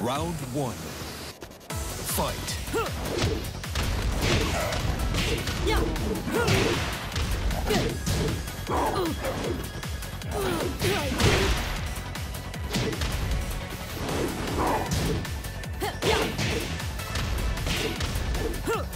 Round one. Fight. KO.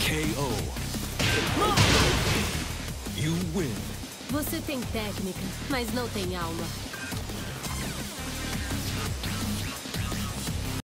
KO. You win. Você tem técnica, mas não tem alma.